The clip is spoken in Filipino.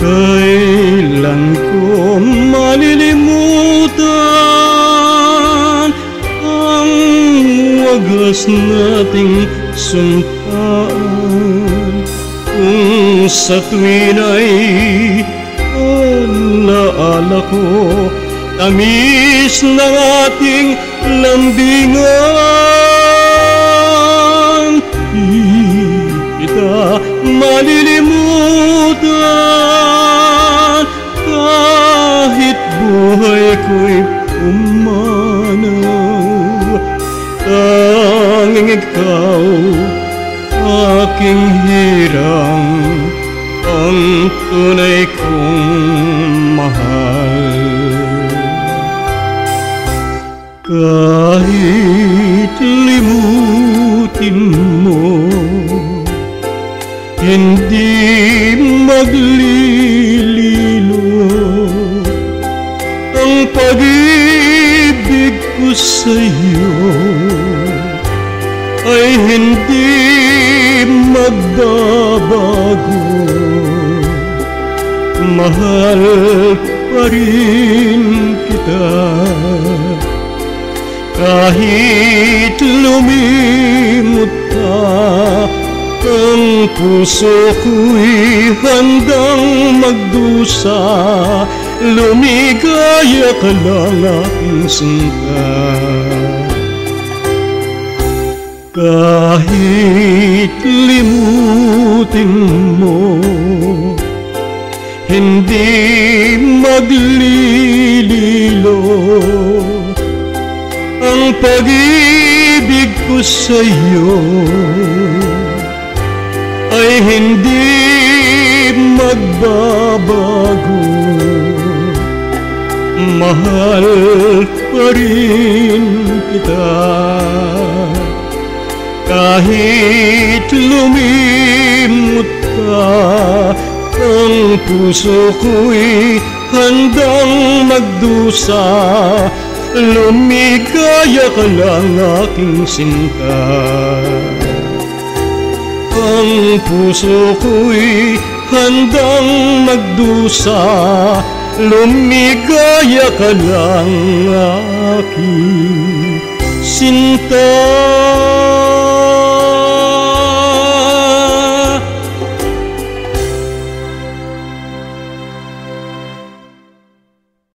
Kailan ko malilimutan Ang wagas nating sumpaan Kung sa tuwin ay alaala ko Tamis ng ating lambingan malilimutan. Kahit buhay ko'y umanaw Tanging ikaw aking hirang Ang tunay kong mahal. Kahit limutin mo Hindi maglililo Ang pag-ibig ko sa'yo Ay hindi magbabago. Mahal pa rin kita. Kahit lumimot ka Ang puso ko'y handang magdusa Lumigaya ka lang aking sinta. Kahit limutin mo Hindi maglililo. Ang pag-ibig ko sa iyo ay hindi magbabago. Mahal pa rin kita. Kahit lumimot ka Ang puso ko'y handang magdusa Lumigaya ka lang aking sinta Ang puso ko'y handang magdusa Lumigaya ka lang aking sinta